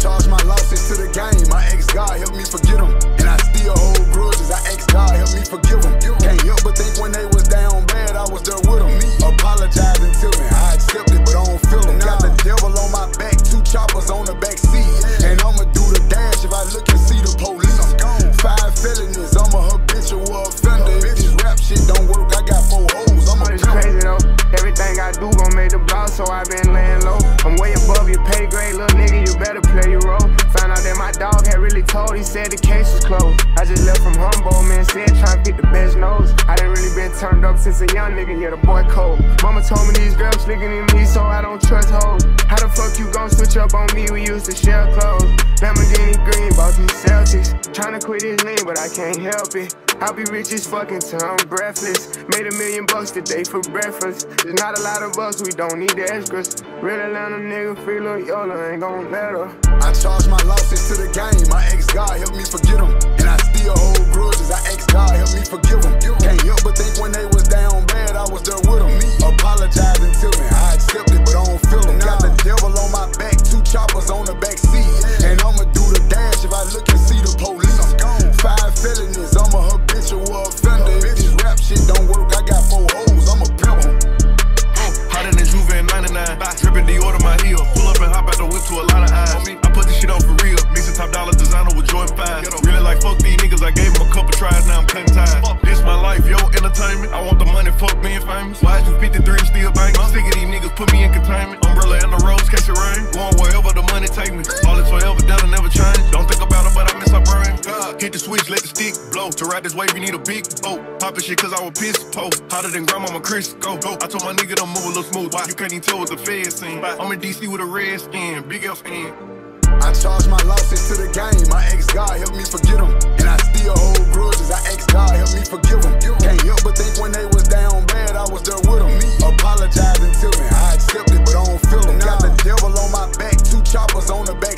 charge my losses to the game. My ex God helped me forget them. And I still hold grudges. I ex God help me forgive them. Can't help but think when they was down bad, I was there with them. Me apologizing to me. I accept it, but I don't feel them. Got the devil on my back, two choppers on the back seat. And I'ma do the dash if I look and see the police. Five felonies, I'm a habitual offender. If this rap shit don't work, I got four hoes. I'm a crazy though. Everything I do gon' make the block, so I been better play your role. Found out that my dog had really told. He said the case was closed. I just left from Humboldt, man. Said trying to pick the best nose. I done really been turned up since a young nigga. Yeah, the boy cold. Mama told me slicking in me, so I don't trust hoes. How the fuck you gon' switch up on me? We used to share clothes. Lamborghini green, bought these Celtics. Tryna quit this lean, but I can't help it. I'll be rich as fucking till I'm breathless. Made a million bucks today for breakfast. There's not a lot of us, we don't need the extras. Real Atlanta nigga, free little Yola, ain't gon' let her. I charge my losses to the my heel. Pull up and hop out the whip to a lot of eyes. I put this shit on for real. Mixing top dollar designer with Jordan 5. Really like fuck these niggas. I gave them a couple tries, now I'm cutting ties. This my life, yo, entertainment. I want the money, fuck being famous. Why you 53 still banging? Sick of these niggas, put me in containment. Umbrella in the rose, catch it rain. Going wherever the money take me. All is forever, Hit the switch, let the stick blow. To ride this wave, you need a big boat. Poppin' shit cause I was pissed, po. Hotter than grandmama Chris go. go. I told my nigga to move a little smooth. Why? You can't even tell what the feds seen. I'm in DC with a red skin, big ass skin. I charge my losses to the game. My ex God help me forget them. And I still hold grudges. I ex God help me forgive them. Can't help but think when they was down bad, I was there with them. Me apologizing to me. I accept it, but I don't feel. Got the devil on my back, two choppers on the back.